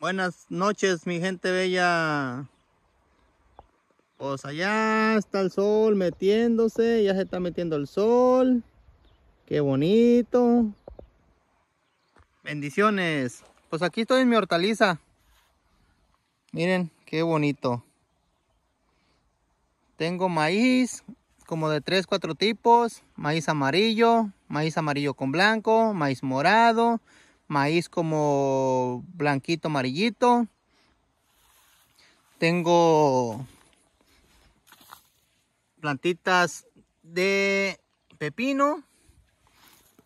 Buenas noches, mi gente bella. Pues allá está el sol metiéndose, ya se está metiendo el sol. Qué bonito. Bendiciones. Pues aquí estoy en mi hortaliza. Miren, qué bonito. Tengo maíz, como de 3, 4 tipos. Maíz amarillo, maíz amarillo con blanco, maíz morado, maíz como blanquito amarillito. Tengo plantitas de pepino.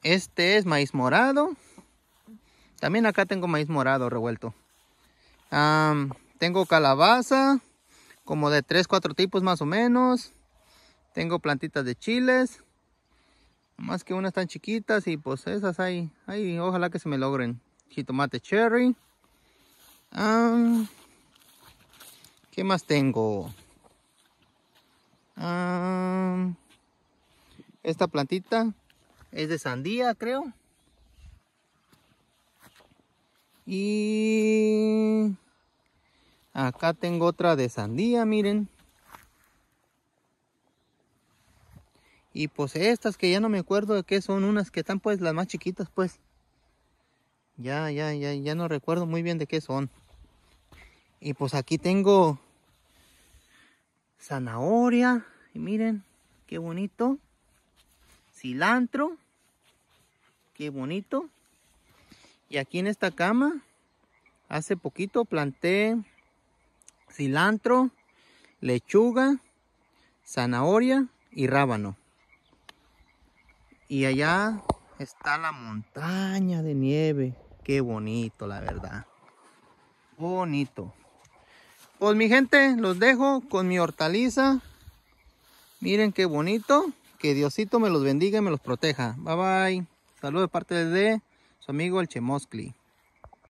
Este es maíz morado. También acá tengo maíz morado revuelto. tengo calabaza, como de 3, 4 tipos más o menos. Tengo plantitas de chiles. Más que unas tan chiquitas y pues esas hay. hay ojalá que se me logren. Jitomate cherry. ¿Qué más tengo? esta plantita es de sandía, creo. Y acá tengo otra de sandía, miren. Y pues estas que ya no me acuerdo de qué son, unas que están pues las más chiquitas pues. Ya, ya, ya, ya no recuerdo muy bien de qué son. Y pues aquí tengo zanahoria. Y miren, qué bonito. Cilantro. Qué bonito. Y aquí en esta cama, hace poquito planté cilantro, lechuga, zanahoria y rábano. Y allá está la montaña de nieve. Qué bonito, la verdad. Bonito. Pues mi gente, los dejo con mi hortaliza. Miren qué bonito. Que Diosito me los bendiga y me los proteja. Bye bye. Saludos de parte de su amigo el Chemoscli.